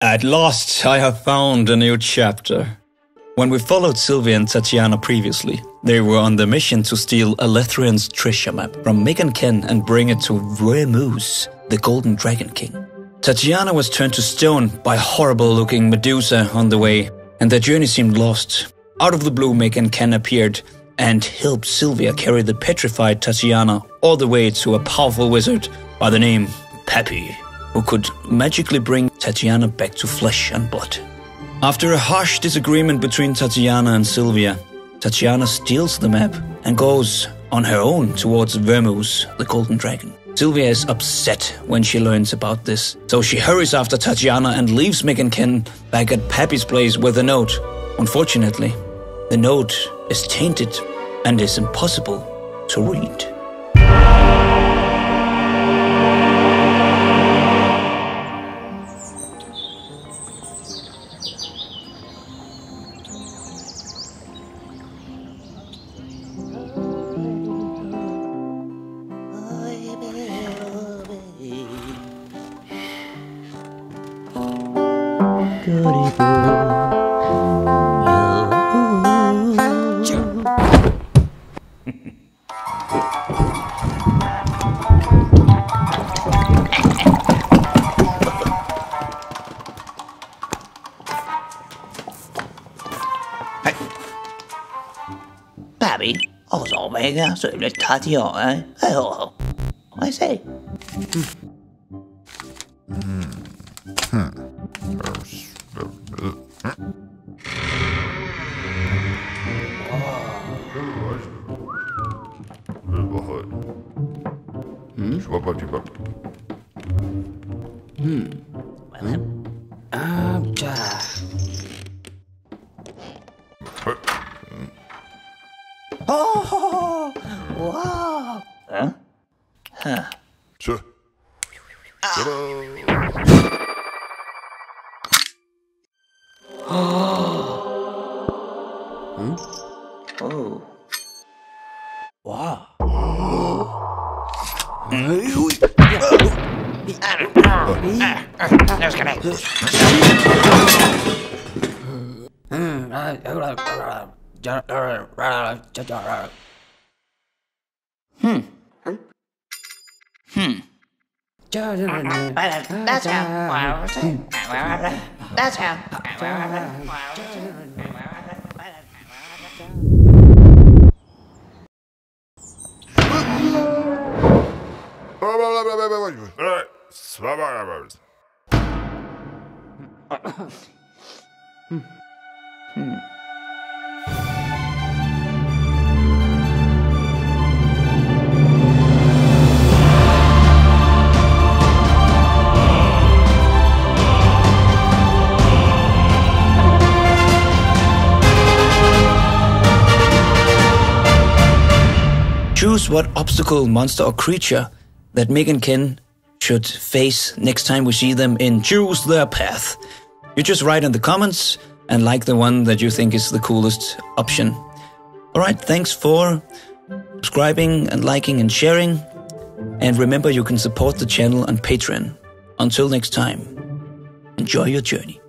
At last, I have found a new chapter. When we followed Sylvia and Tatiana previously, they were on the mission to steal Alethrion's treasure map from Mik and Ken and bring it to Vermoose, the Golden Dragon King. Tatiana was turned to stone by horrible looking Medusa on the way, and their journey seemed lost. Out of the blue, Mik and Ken appeared and helped Sylvia carry the petrified Tatiana all the way to a powerful wizard by the name Peppy who could magically bring Tatiana back to flesh and blood. After a harsh disagreement between Tatiana and Sylvia, Tatiana steals the map and goes on her own towards Vermoose, the Golden Dragon. Sylvia is upset when she learns about this, so she hurries after Tatiana and leaves Mik and Ken back at Pappy's place with a note. Unfortunately, the note is tainted and is impossible to read. Papi, os omega sull'ettazione. E oh, come sei? Hmm. Hmm. Hmm? Je vois pas du bas. Hmm. Hmm. Oh, oh, oh, oh, Wow. Hein? Hein? 저. Oh. Wow. That's how. That's how. Choose what obstacle, monster, or creature that Mik and Ken should face next time we see them in Choose Their Path. You just write in the comments and like the one that you think is the coolest option. Alright, thanks for subscribing and liking and sharing. And remember, you can support the channel on Patreon. Until next time, enjoy your journey.